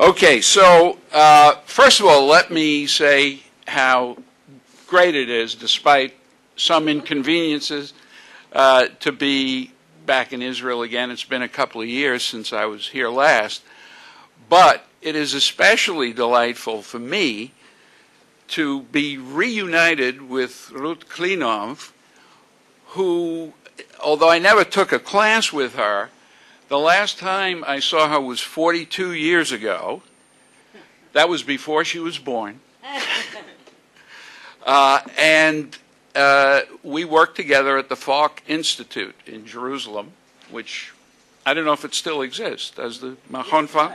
Okay, so uh, first of all, let me say how great it is, despite some inconveniences, uh, to be back in Israel again. It's been a couple of years since I was here last, but it is especially delightful for me to be reunited with Ruth Klinov, who, although I never took a class with her, the last time I saw her was 42 years ago. That was before she was born. Uh, and uh, we worked together at the Falk Institute in Jerusalem, which I don't know if it still exists. Does the Machon Falk?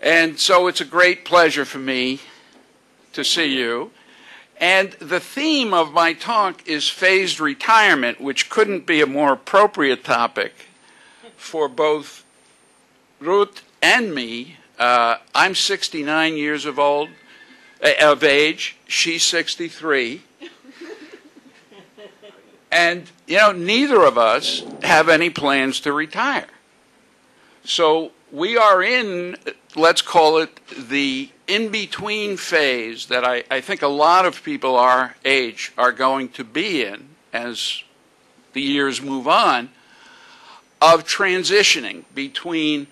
And so it's a great pleasure for me to see you. And the theme of my talk is phased retirement, which couldn't be a more appropriate topic for both Ruth and me. Uh, I'm 69 years of old, uh, of age. She's 63. and, you know, neither of us have any plans to retire. So we are in, let's call it the in between phase that I, I think a lot of people our age are going to be in as the years move on of transitioning between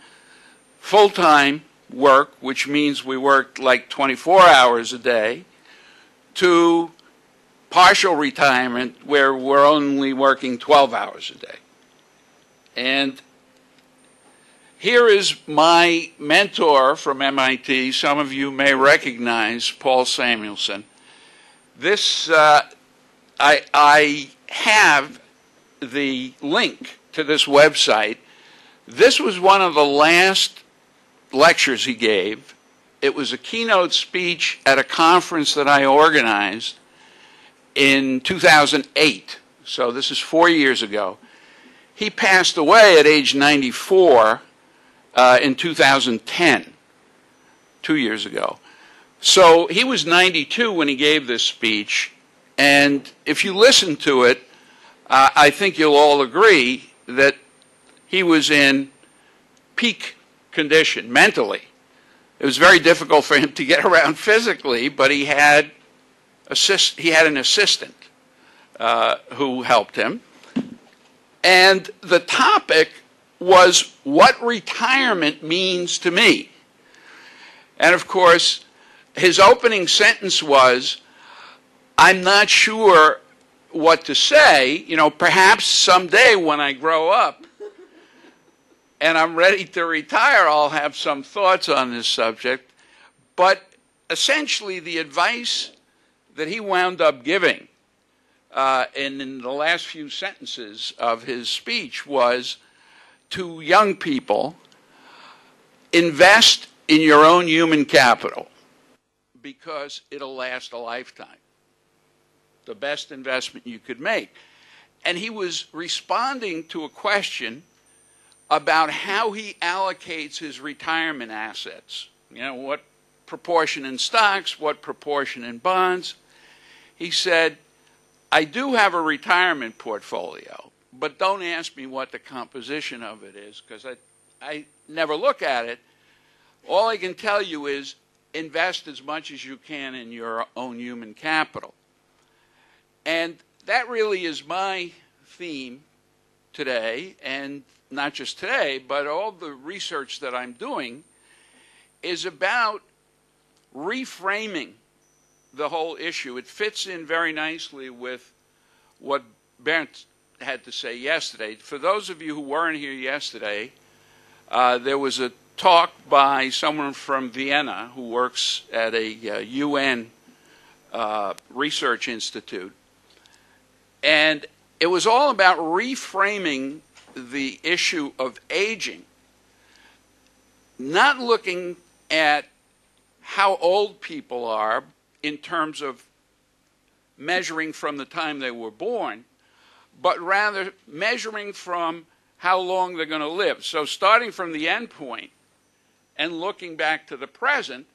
full time work, which means we work like 24 hours a day, to partial retirement where we're only working 12 hours a day. And here is my mentor from MIT. Some of you may recognize Paul Samuelson. This, uh, I, I have the link to this website. This was one of the last lectures he gave. It was a keynote speech at a conference that I organized in 2008. So this is four years ago. He passed away at age 94 uh, in 2010, two years ago. So he was 92 when he gave this speech. And if you listen to it, uh, I think you'll all agree that he was in peak condition mentally. It was very difficult for him to get around physically, but he had assist, he had an assistant uh, who helped him. And the topic was what retirement means to me. And of course, his opening sentence was, I'm not sure what to say. You know, perhaps someday when I grow up and I'm ready to retire, I'll have some thoughts on this subject. But essentially, the advice that he wound up giving uh, in, in the last few sentences of his speech was to young people invest in your own human capital because it'll last a lifetime the best investment you could make. And he was responding to a question about how he allocates his retirement assets. You know, what proportion in stocks, what proportion in bonds. He said, I do have a retirement portfolio, but don't ask me what the composition of it is because I, I never look at it. All I can tell you is invest as much as you can in your own human capital. And that really is my theme today, and not just today, but all the research that I'm doing is about reframing the whole issue. It fits in very nicely with what Bernd had to say yesterday. For those of you who weren't here yesterday, uh, there was a talk by someone from Vienna who works at a uh, UN uh, research institute and it was all about reframing the issue of aging, not looking at how old people are in terms of measuring from the time they were born, but rather measuring from how long they're going to live. So starting from the end point and looking back to the present,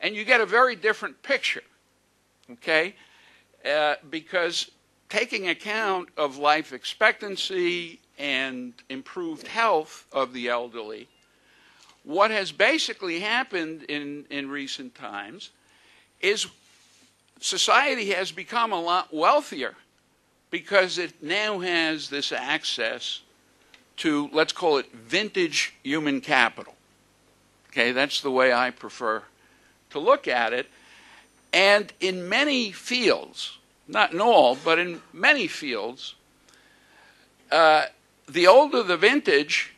and you get a very different picture, okay? Uh, because taking account of life expectancy and improved health of the elderly, what has basically happened in, in recent times is society has become a lot wealthier because it now has this access to, let's call it vintage human capital. Okay, that's the way I prefer to look at it. And in many fields, not in all, but in many fields, uh, the older the vintage,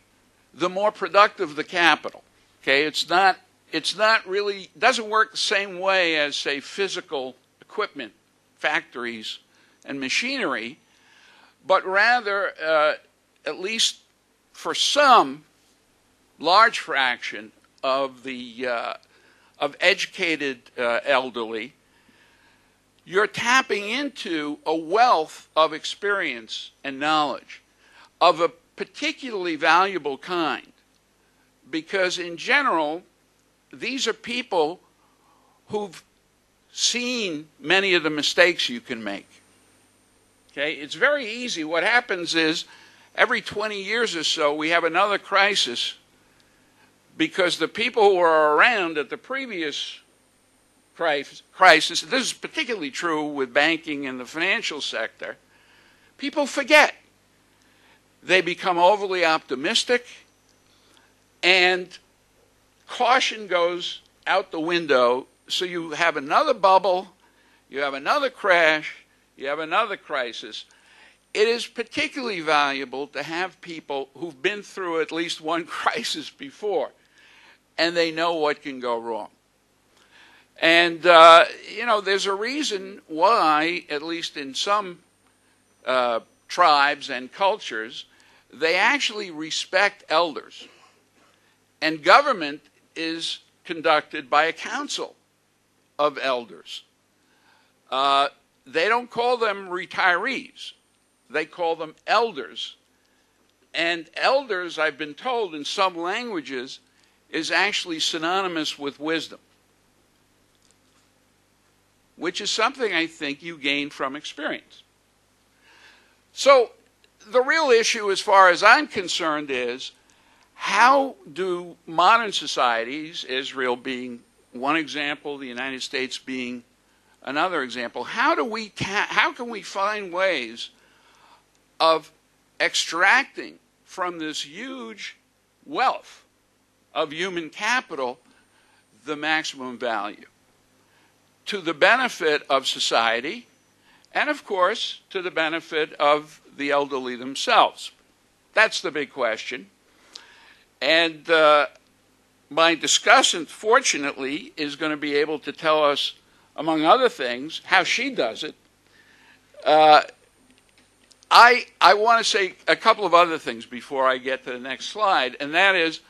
the more productive the capital. Okay, it's not it's not really doesn't work the same way as say physical equipment, factories, and machinery, but rather, uh, at least for some large fraction of the uh, of educated uh, elderly, you're tapping into a wealth of experience and knowledge of a particularly valuable kind. Because in general, these are people who've seen many of the mistakes you can make. Okay, it's very easy. What happens is every 20 years or so, we have another crisis because the people who are around at the previous crisis, this is particularly true with banking and the financial sector, people forget. They become overly optimistic, and caution goes out the window. So you have another bubble, you have another crash, you have another crisis. It is particularly valuable to have people who've been through at least one crisis before and they know what can go wrong. And, uh, you know, there's a reason why, at least in some uh, tribes and cultures, they actually respect elders. And government is conducted by a council of elders. Uh, they don't call them retirees, they call them elders. And elders, I've been told in some languages, is actually synonymous with wisdom, which is something I think you gain from experience. So, the real issue, as far as I'm concerned, is how do modern societies, Israel being one example, the United States being another example, how do we ta- how can we find ways of extracting from this huge wealth of human capital the maximum value to the benefit of society and, of course, to the benefit of the elderly themselves. That's the big question. And uh, my discussant, fortunately, is going to be able to tell us, among other things, how she does it. Uh, I, I want to say a couple of other things before I get to the next slide, and that is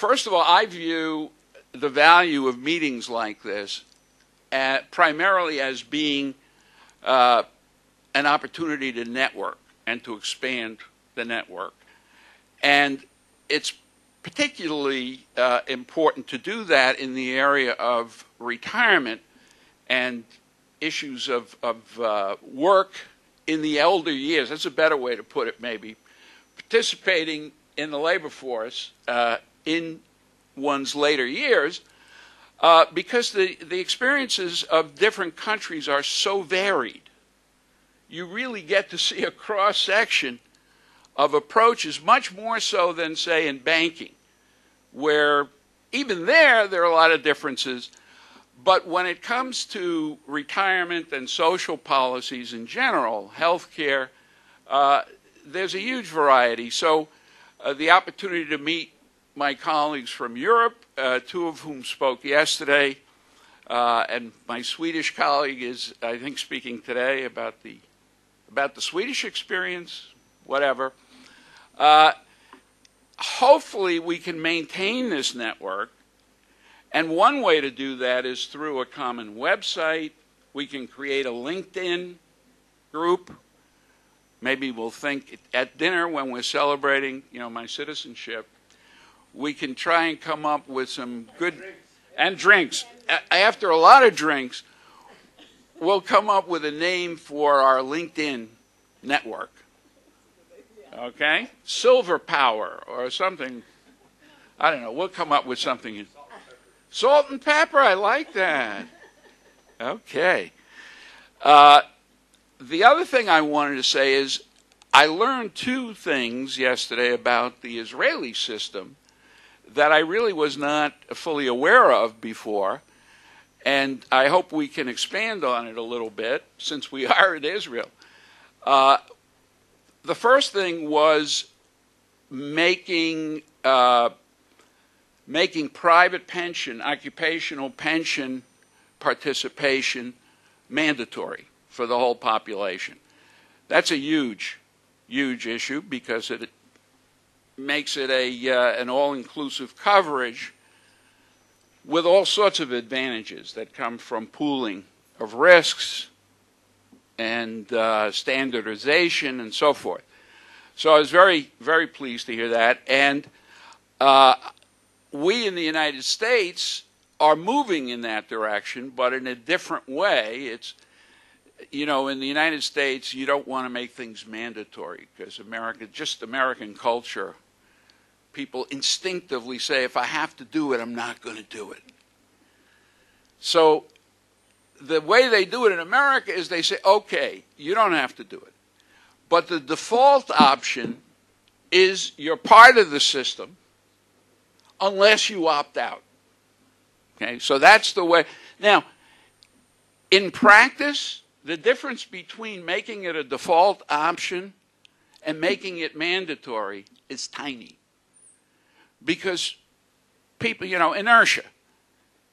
First of all, I view the value of meetings like this at, primarily as being uh, an opportunity to network and to expand the network. And it's particularly uh, important to do that in the area of retirement and issues of, of uh, work in the elder years. That's a better way to put it, maybe. Participating in the labor force uh, in one's later years uh, because the, the experiences of different countries are so varied. You really get to see a cross section of approaches, much more so than, say, in banking, where even there, there are a lot of differences. But when it comes to retirement and social policies in general, health care, uh, there's a huge variety. So uh, the opportunity to meet my colleagues from Europe, uh, two of whom spoke yesterday, uh, and my Swedish colleague is, I think, speaking today about the about the Swedish experience. Whatever. Uh, hopefully, we can maintain this network, and one way to do that is through a common website. We can create a LinkedIn group. Maybe we'll think at dinner when we're celebrating, you know, my citizenship we can try and come up with some good and drinks. After a lot of drinks, we'll come up with a name for our LinkedIn network. Okay? Silver Power or something. I don't know. We'll come up with something. Salt and pepper. I like that. Okay. Uh, the other thing I wanted to say is I learned two things yesterday about the Israeli system that I really was not fully aware of before. And I hope we can expand on it a little bit since we are in Israel. Uh, the first thing was making uh, making private pension, occupational pension participation mandatory for the whole population. That's a huge, huge issue because it makes it a uh, an all-inclusive coverage with all sorts of advantages that come from pooling of risks and uh, standardization and so forth. So I was very, very pleased to hear that. And uh, we in the United States are moving in that direction, but in a different way. It's, you know, in the United States, you don't want to make things mandatory because America, just American culture, people instinctively say, if I have to do it, I'm not going to do it. So the way they do it in America is they say, okay, you don't have to do it. But the default option is you're part of the system unless you opt out. Okay, so that's the way. Now, in practice, the difference between making it a default option and making it mandatory is tiny. Because people, you know, inertia.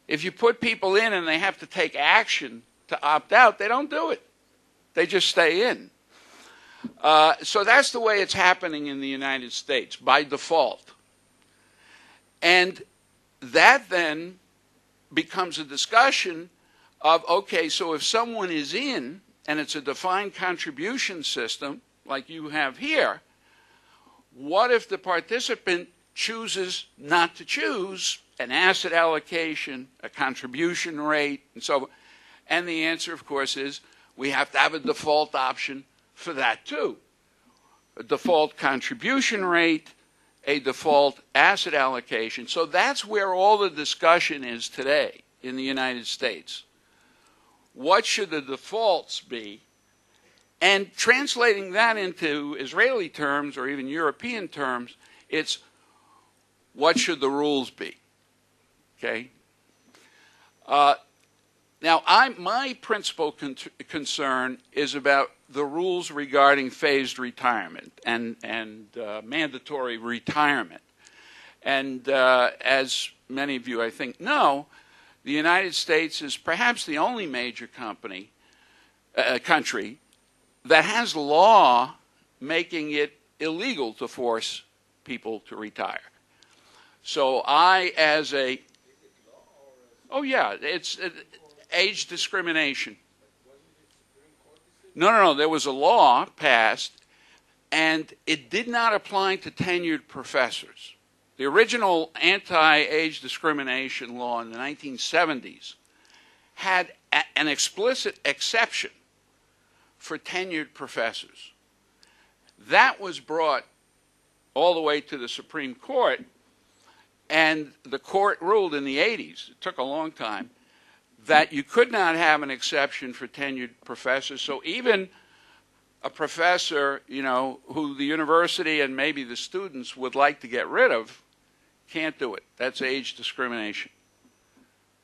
If you put people in and they have to take action to opt out, they don't do it. They just stay in. Uh, so that's the way it's happening in the United States by default. And that then becomes a discussion of okay, so if someone is in and it's a defined contribution system like you have here, what if the participant chooses not to choose an asset allocation, a contribution rate, and so on? And the answer, of course, is we have to have a default option for that too. A default contribution rate a default asset allocation. So that's where all the discussion is today in the United States. What should the defaults be? And translating that into Israeli terms or even European terms, it's what should the rules be? Okay? Uh, now, I, my principal con- concern is about the rules regarding phased retirement and, and uh, mandatory retirement. And uh, as many of you, I think, know, the United States is perhaps the only major company, uh, country that has law making it illegal to force people to retire. So I, as a, oh yeah, it's uh, age discrimination. No, no, no. There was a law passed, and it did not apply to tenured professors. The original anti age discrimination law in the 1970s had a- an explicit exception for tenured professors. That was brought all the way to the Supreme Court, and the court ruled in the 80s. It took a long time that you could not have an exception for tenured professors. So even a professor, you know, who the university and maybe the students would like to get rid of, can't do it. That's age discrimination.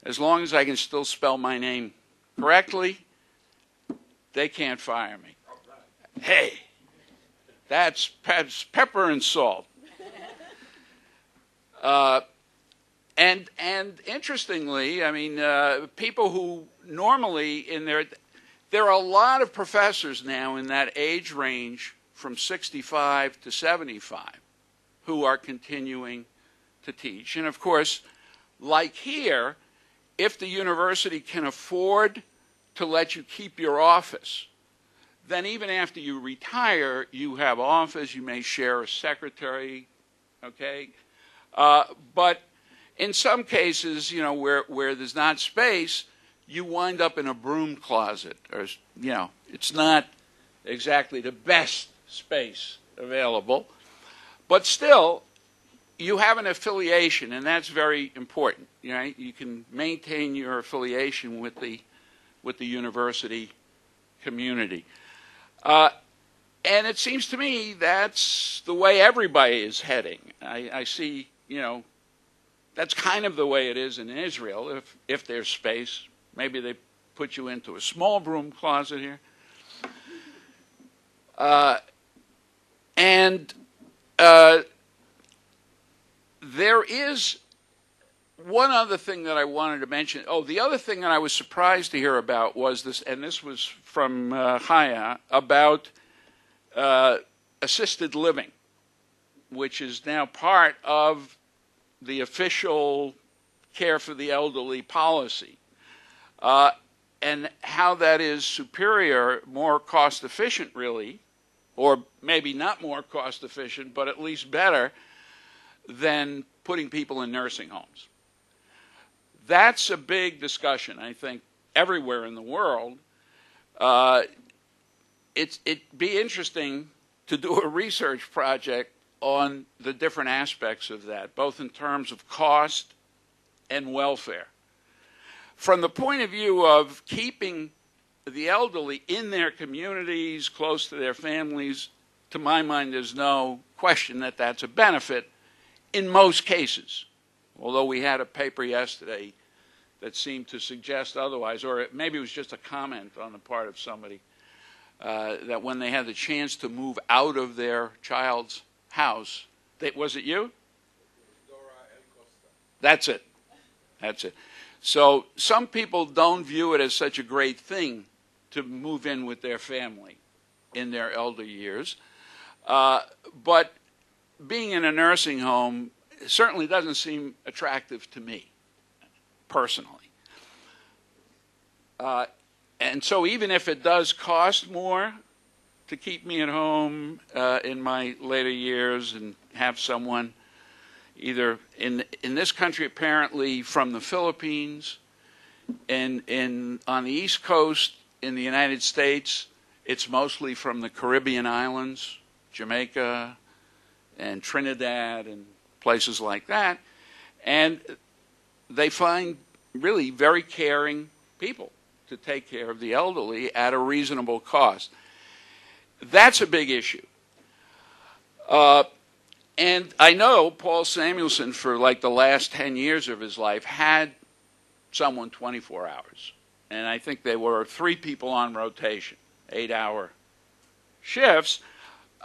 As long as I can still spell my name correctly, they can't fire me. Hey, that's pepper and salt. Uh, and and interestingly, I mean, uh, people who normally in their there are a lot of professors now in that age range from 65 to 75 who are continuing to teach. And of course, like here, if the university can afford to let you keep your office, then even after you retire, you have office, you may share a secretary, okay? Uh, but in some cases, you know, where, where there's not space, you wind up in a broom closet, or, you know, it's not exactly the best space available. But still, you have an affiliation, and that's very important. You know, You can maintain your affiliation with the with the university community. Uh, and it seems to me that's the way everybody is heading. I, I, see, you know, that's kind of the way it is in Israel. If if there's space, maybe they put you into a small broom closet here. Uh, and uh, there is one other thing that I wanted to mention. Oh, the other thing that I was surprised to hear about was this, and this was from uh, Chaya, about uh, assisted living, which is now part of the official care for the elderly policy, uh, and how that is superior, more cost efficient, really, or maybe not more cost efficient, but at least better than putting people in nursing homes. That's a big discussion, I think, everywhere in the world. Uh, it's, it'd be interesting to do a research project on the different aspects of that, both in terms of cost and welfare. From the point of view of keeping the elderly in their communities, close to their families, to my mind, there's no question that that's a benefit in most cases. Although we had a paper yesterday that seemed to suggest otherwise, or maybe it was just a comment on the part of somebody uh, that when they had the chance to move out of their child's house, they, was it you? That's it. That's it. So some people don't view it as such a great thing to move in with their family in their elder years. Uh, but being in a nursing home certainly doesn't seem attractive to me personally. Uh, and so, even if it does cost more to keep me at home uh, in my later years and have someone either in in this country apparently from the Philippines and in on the East Coast in the United States, it's mostly from the Caribbean islands, Jamaica and Trinidad and places like that. And they find really very caring people to take care of the elderly at a reasonable cost. That's a big issue. Uh, and I know Paul Samuelson, for like the last 10 years of his life, had someone 24 hours and I think they were three people on rotation, eight hour shifts.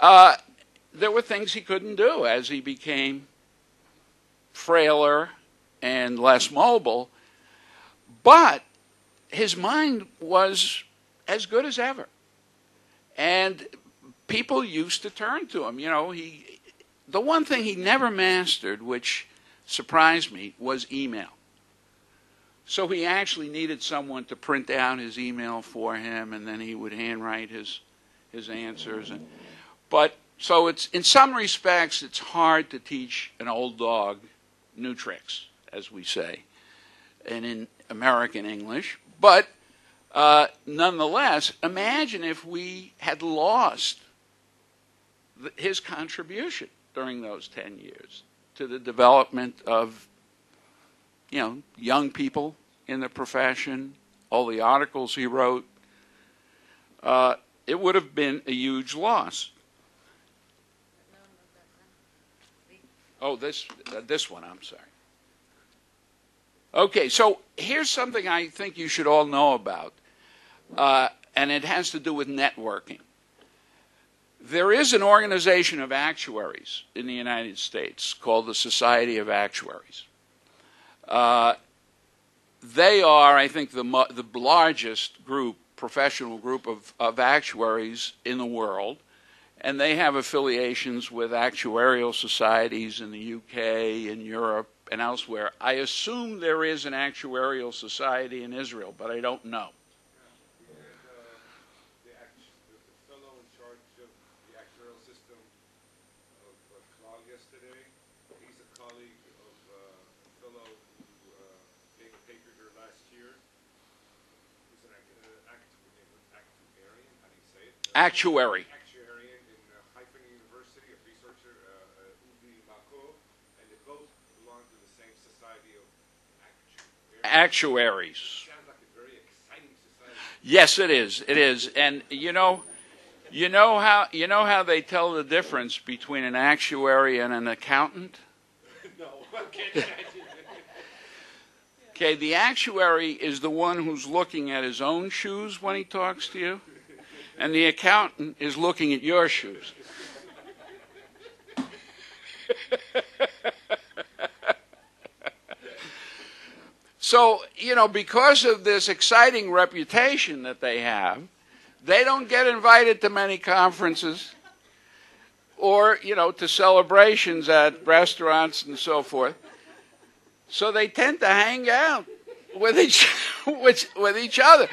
Uh, there were things he couldn't do as he became frailer and less mobile, but his mind was as good as ever. And people used to turn to him. You know, he the one thing he never mastered, which surprised me, was email. So he actually needed someone to print out his email for him, and then he would handwrite his his answers. And, but so it's in some respects it's hard to teach an old dog new tricks, as we say, and in American English. But uh, nonetheless, imagine if we had lost the, his contribution during those ten years to the development of you know, young people in the profession, all the articles he wrote, uh, it would have been a huge loss. Oh, this uh, this one. I'm sorry. Okay, so here's something I think you should all know about, uh, and it has to do with networking. There is an organization of actuaries in the United States called the Society of Actuaries. Uh, they are, I think, the, the largest group, professional group of, of actuaries in the world. And they have affiliations with actuarial societies in the UK, in Europe, and elsewhere. I assume there is an actuarial society in Israel, but I don't know. System of uh, yesterday. He's a colleague of uh, a fellow who uh, gave a paper here last year. He's an uh, act, actuarian, how do you say it? Uh, Actuary. Actuarian in uh, University, a researcher, uh, uh, Udi Mako, and they both belong to the same society of actuaries. actuaries. Yes, it is. It is. And, you know, you know how you know how they tell the difference between an actuary and an accountant? No. Okay, the actuary is the one who's looking at his own shoes when he talks to you, and the accountant is looking at your shoes. so, you know, because of this exciting reputation that they have, they don't get invited to many conferences or, you know, to celebrations at restaurants and so forth. So they tend to hang out with each, with, with each other,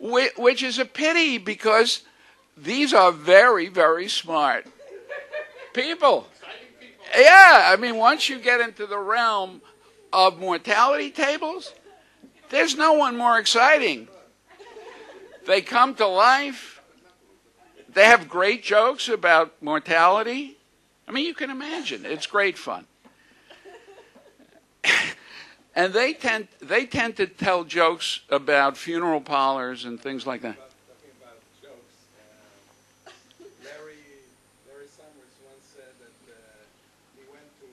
which is a pity because these are very, very smart people. Yeah, I mean, once you get into the realm of mortality tables, there's no one more exciting. They come to life. They have great jokes about mortality. I mean, you can imagine. It's great fun. and they tend they tend to tell jokes about funeral parlors and things like that. Talking jokes, uh, Larry, Larry Summers once said that he went to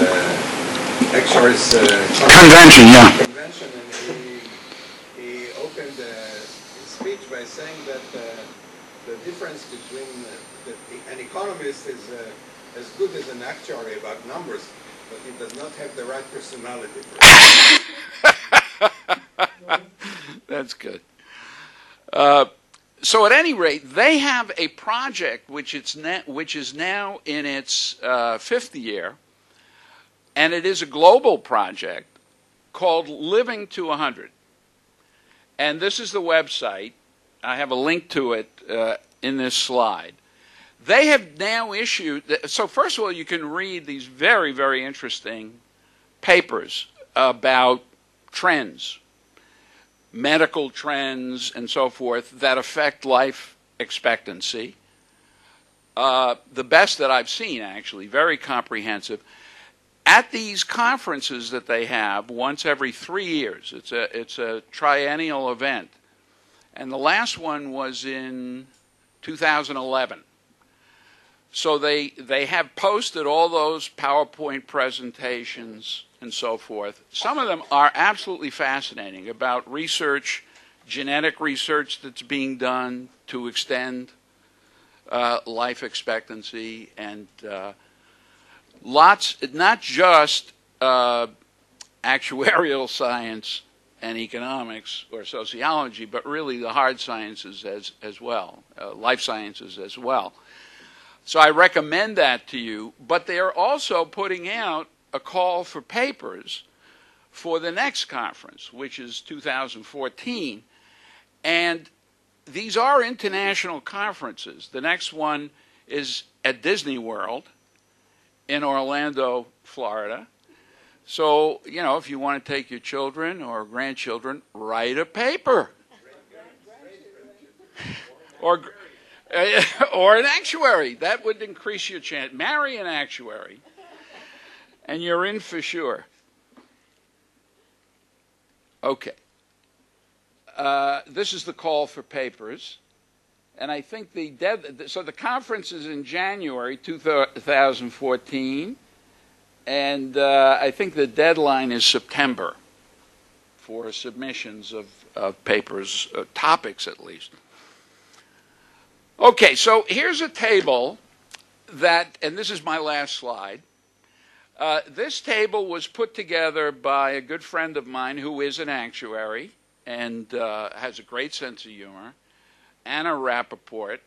an actuaries, uh, uh, Convention, yeah. convention and he, he opened uh, his speech by saying that uh, the difference between the, an economist is uh, as good as an actuary about numbers, but he does not have the right personality for. That's good. Uh, so, at any rate, they have a project which, it's which is now in its uh, fifth year, and it is a global project called Living to 100. And this is the website. I have a link to it uh, in this slide. They have now issued, so first of all, you can read these very, very interesting papers about trends, medical trends, and so forth that affect life expectancy. Uh, the best that I've seen, actually, very comprehensive. At these conferences that they have once every three years, it's a, it's a triennial event. And the last one was in 2011. So they they have posted all those PowerPoint presentations and so forth. Some of them are absolutely fascinating about research, genetic research that's being done to extend uh, life expectancy, and uh, lots, not just uh, actuarial science and economics or sociology, but really the hard sciences as as well, uh, life sciences as well. So I recommend that to you. But they are also putting out a call for papers for the next conference, which is 2014. And these are international conferences. The next one is at Disney World in Orlando, Florida. So, you know, if you want to take your children or grandchildren, write a paper. or or an actuary. That would increase your chance. Marry an actuary, and you're in for sure. Okay. Uh, this is the call for papers. And I think the so the conference is in January 2014, and uh, I think the deadline is September for submissions of, of papers, uh, topics at least. Okay, so here's a table that, and this is my last slide. Uh, this table was put together by a good friend of mine who is an actuary and uh, has a great sense of humor, Anna Rappaport,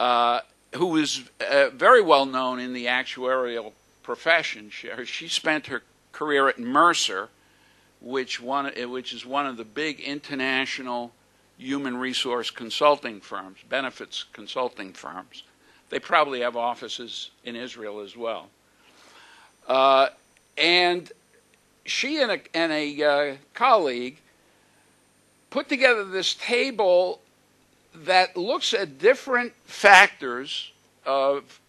uh, who is uh, very well known in the actuarial profession. She, she spent her career at Mercer, which, one, which is one of the big international human resource consulting firms, benefits consulting firms. They probably have offices in Israel as well. Uh, and she and a, and a uh, colleague put together this table that looks at different factors of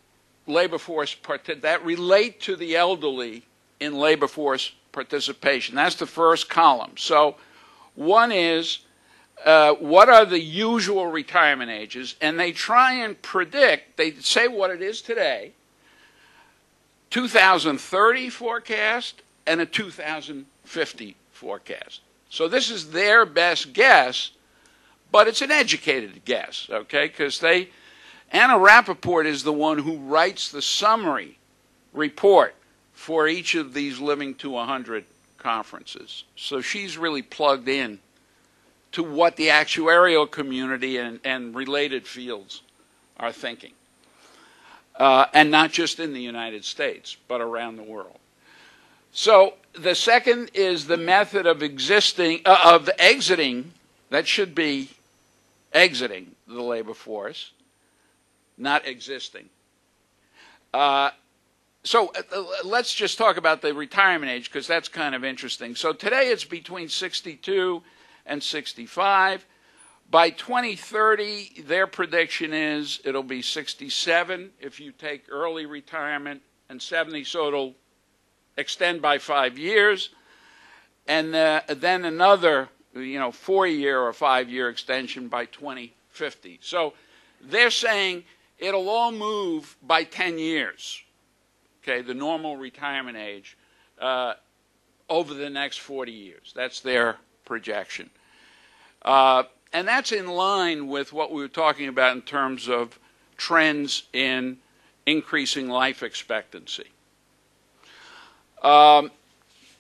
labor force part- that relate to the elderly in labor force participation. That's the first column. So, one is uh, what are the usual retirement ages, and they try and predict. They say what it is today, 2030 forecast, and a 2050 forecast. So this is their best guess, but it's an educated guess, okay? Because they, Anna Rappaport is the one who writes the summary report for each of these Living to 100 conferences. So she's really plugged in to what the actuarial community and, and related fields are thinking. Uh, and not just in the United States, but around the world. So the second is the method of existing, uh, of exiting, that should be exiting the labor force, not existing. Uh, so uh, let's just talk about the retirement age because that's kind of interesting. So today it's between 62 and 65. By 2030, their prediction is it'll be 67 if you take early retirement and 70, so it'll extend by five years, and uh, then another, you know, four-year or five-year extension by 2050. So they're saying it'll all move by 10 years. Okay, the normal retirement age uh, over the next 40 years. That's their projection. Uh, and that's in line with what we were talking about in terms of trends in increasing life expectancy. Um,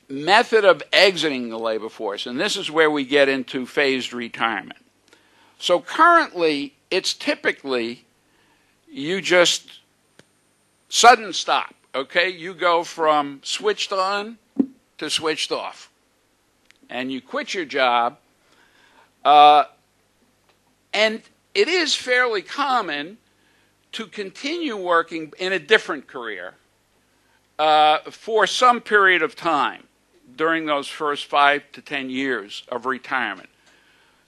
method of exiting the labor force, and this is where we get into phased retirement. So currently, it's typically you just sudden stop, okay? You go from switched on to switched off. And you quit your job uh, and it is fairly common to continue working in a different career uh, for some period of time during those first five to ten years of retirement.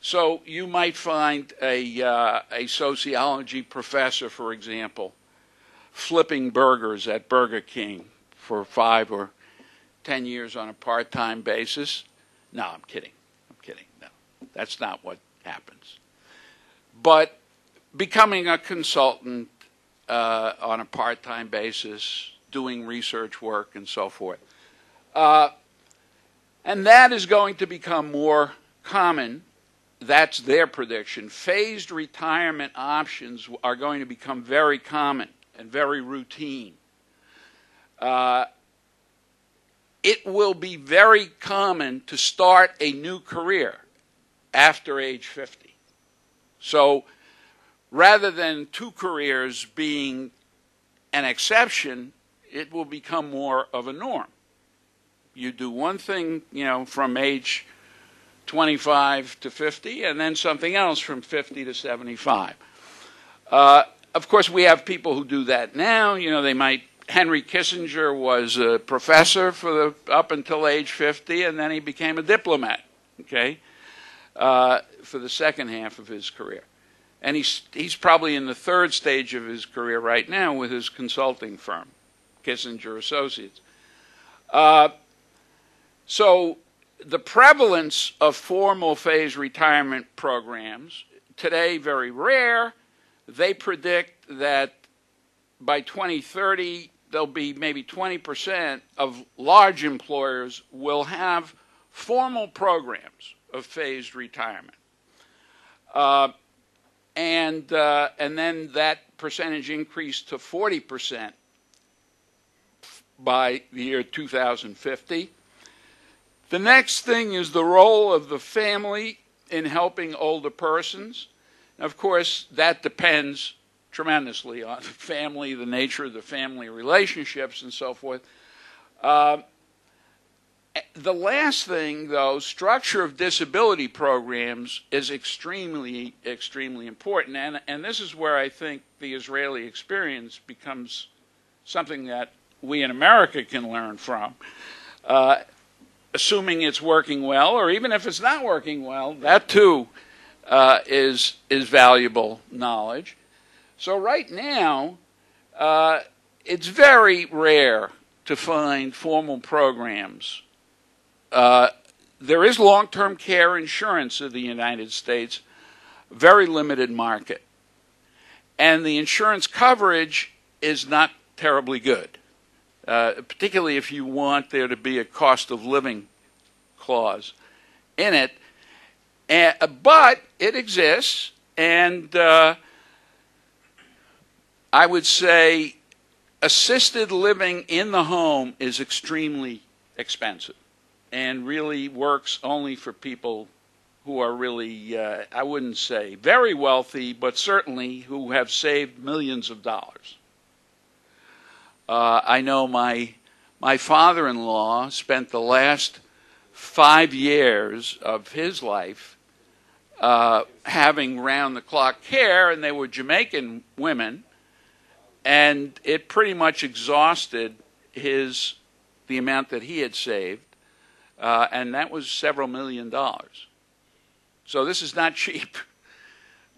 So you might find a, uh, a sociology professor, for example, flipping burgers at Burger King for five or ten years on a part time basis. No, I'm kidding. I'm kidding. No, that's not what happens. But becoming a consultant uh, on a part time basis, doing research work, and so forth. Uh, and that is going to become more common. That's their prediction. Phased retirement options are going to become very common and very routine. Uh, it will be very common to start a new career after age 50. So rather than two careers being an exception, it will become more of a norm. You do one thing, you know, from age 25 to 50, and then something else from 50 to 75. Uh, of course, we have people who do that now. You know, they might. Henry Kissinger was a professor for the up until age 50, and then he became a diplomat. Okay, uh, for the second half of his career. And he's, he's probably in the third stage of his career right now with his consulting firm, Kissinger Associates. Uh, so the prevalence of formal phase retirement programs, today very rare, they predict that by 2030, there'll be maybe 20% of large employers will have formal programs of phased retirement. Uh, and, uh, and then that percentage increased to 40% by the year 2050. The next thing is the role of the family in helping older persons. of course, that depends tremendously on the family, the nature of the family relationships, and so forth. Uh, the last thing, though, structure of disability programs is extremely, extremely important. And, and this is where I think the Israeli experience becomes something that we in America can learn from. Uh, assuming it's working well, or even if it's not working well, that too uh, is, is valuable knowledge. So, right now, uh, it's very rare to find formal programs. Uh, there is long-term care insurance in the United States, very limited market, and the insurance coverage is not terribly good, uh, particularly if you want there to be a cost of living clause in it. And, but it exists, and uh, I would say assisted living in the home is extremely expensive and really works only for people who are really, uh, I wouldn't say very wealthy, but certainly who have saved millions of dollars. Uh, I know my my father-in-law spent the last five years of his life uh, having round-the-clock care, and they were Jamaican women, and it pretty much exhausted his the amount that he had saved, uh, and that was several million dollars. So this is not cheap,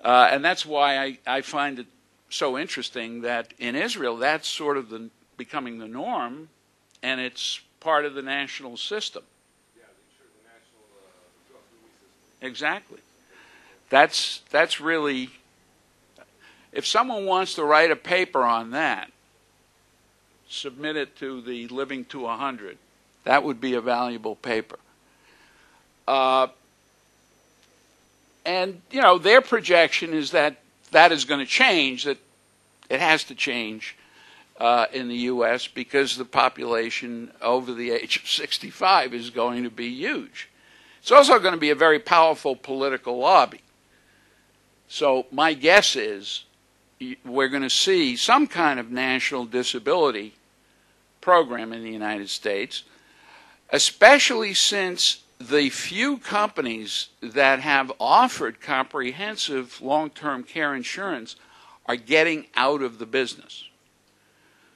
uh, and that's why I, I find it so interesting that in Israel that's sort of the becoming the norm, and it's part of the national system. Yeah, the national uh. Exactly. That's that's really if someone wants to write a paper on that, submit it to the Living to 100. That would be a valuable paper. Uh, and, you know, their projection is that that is going to change, that it has to change uh, in the U.S. because the population over the age of 65 is going to be huge. It's also going to be a very powerful political lobby. So my guess is we're going to see some kind of national disability program in the United States, especially since the few companies that have offered comprehensive long term care insurance are getting out of the business.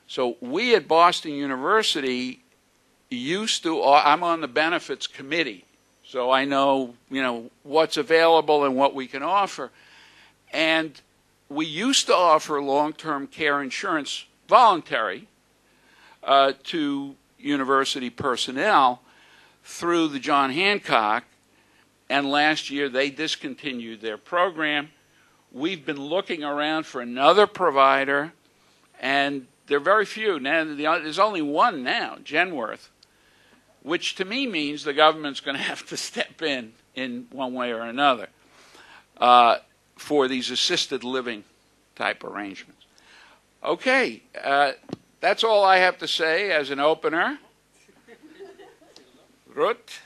So, we at Boston University used to, I'm on the benefits committee, so I know, you know, what's available and what we can offer. And we used to offer long-term care insurance voluntary uh, to university personnel through the John Hancock, and last year they discontinued their program. We've been looking around for another provider, and there are very few. Now, there's only one now, Genworth, which to me means the government's going to have to step in in one way or another. Uh, for these assisted living type arrangements. Okay, uh, that's all I have to say as an opener. Ruth?